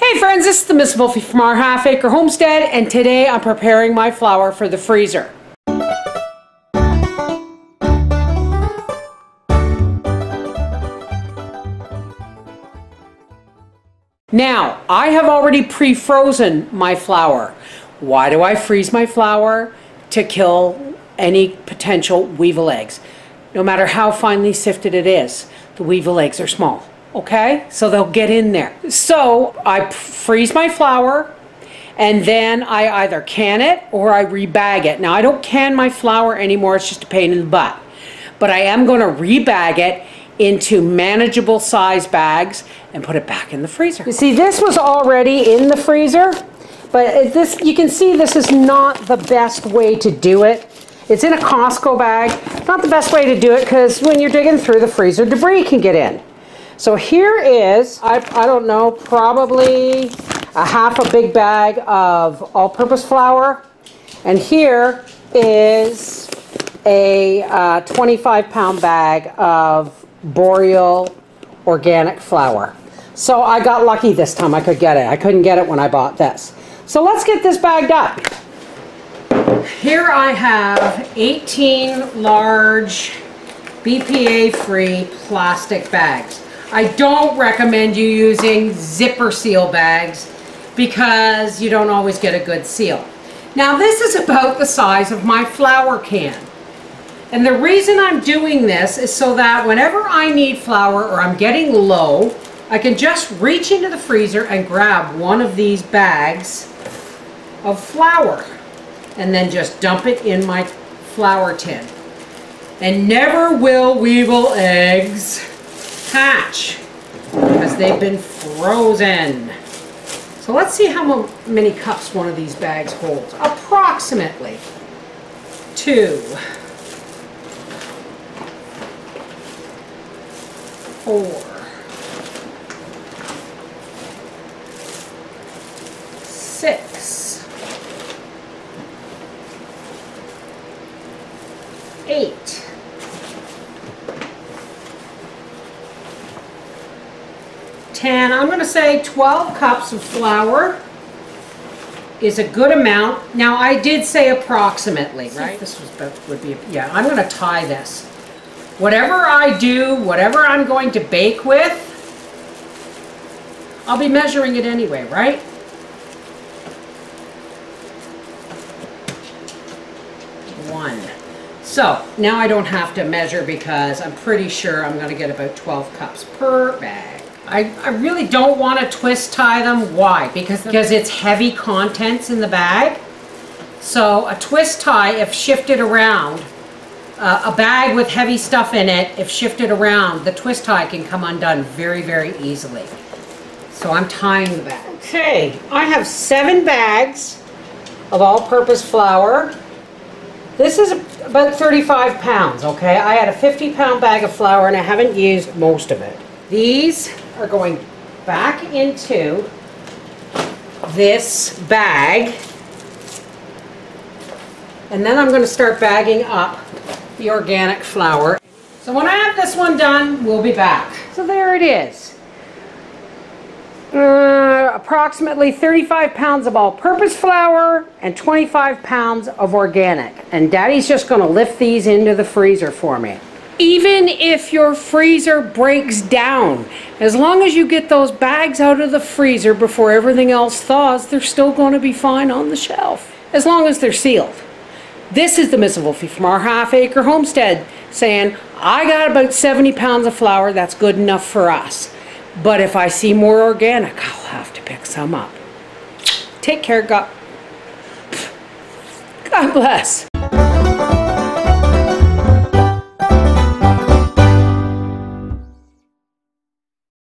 Hey friends, this is the Miss Wolfie from our Half Acre Homestead and today I'm preparing my flour for the freezer. Now, I have already pre-frozen my flour. Why do I freeze my flour? To kill any potential weevil eggs. No matter how finely sifted it is, the weevil eggs are small okay? So they'll get in there. So I freeze my flour and then I either can it or I rebag it. Now I don't can my flour anymore, it's just a pain in the butt. But I am gonna rebag it into manageable size bags and put it back in the freezer. You see, this was already in the freezer, but this you can see this is not the best way to do it. It's in a Costco bag. Not the best way to do it because when you're digging through the freezer, debris can get in. So here is, I, I don't know, probably a half a big bag of all-purpose flour. And here is a uh, 25 pound bag of Boreal organic flour. So I got lucky this time I could get it. I couldn't get it when I bought this. So let's get this bagged up. Here I have 18 large BPA-free plastic bags. I don't recommend you using zipper seal bags because you don't always get a good seal. Now this is about the size of my flour can. And the reason I'm doing this is so that whenever I need flour or I'm getting low, I can just reach into the freezer and grab one of these bags of flour and then just dump it in my flour tin. And never will weevil eggs hatch because they've been frozen. So let's see how many cups one of these bags holds. Approximately two, four, six, eight, 10, I'm going to say 12 cups of flour is a good amount. Now I did say approximately, right? This was, would be, yeah, I'm going to tie this. Whatever I do, whatever I'm going to bake with, I'll be measuring it anyway, right? One. So now I don't have to measure because I'm pretty sure I'm going to get about 12 cups per bag. I, I really don't want to twist tie them. Why? Because, because it's heavy contents in the bag. So a twist tie, if shifted around, uh, a bag with heavy stuff in it, if shifted around, the twist tie can come undone very, very easily. So I'm tying the bag. Okay, I have seven bags of all-purpose flour. This is about 35 pounds, okay? I had a 50 pound bag of flour and I haven't used most of it. These are going back into this bag. And then I'm going to start bagging up the organic flour. So when I have this one done, we'll be back. So there it is. Uh, approximately 35 pounds of all-purpose flour and 25 pounds of organic. And Daddy's just going to lift these into the freezer for me even if your freezer breaks down, as long as you get those bags out of the freezer before everything else thaws, they're still going to be fine on the shelf, as long as they're sealed. This is the Miss Wolfie from our half acre homestead saying, I got about 70 pounds of flour, that's good enough for us. But if I see more organic, I'll have to pick some up. Take care, God. God bless.